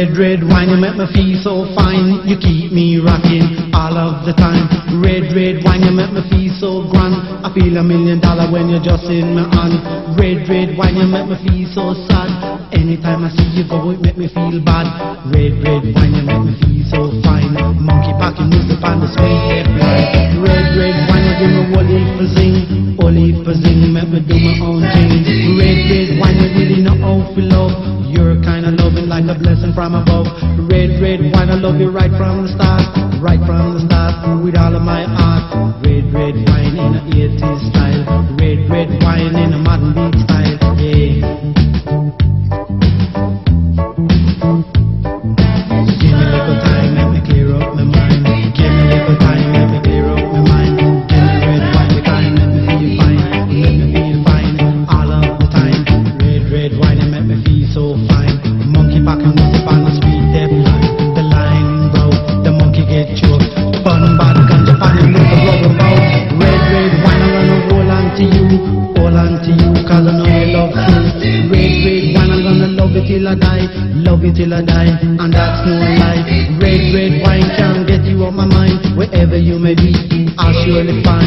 red red wine, you make me feel so fine. You keep me rocking all of the time. Red, red wine, you make me feel so grand. I feel a million dollar when you're just in my hand. Red, red wine, you make me feel so sad. Anytime I see you go, it make me feel bad. Red, red wine, you make me feel so fine. Monkey packing music on the sweet headline. Red, red wine, you give me whole for zing. Whole for zing, make me do my own thing. Love you right from the start. Right from the start, with all of my heart. Red, red wine in a 80s style. Red, red wine in a modern beat style. Yeah. On to you. Hold on to cause I know you love you. Red, red wine, I'm gonna love it till I die. Love it till I die, and that's no lie. Red, red wine can't get you off my mind. Wherever you may be, I'll surely find.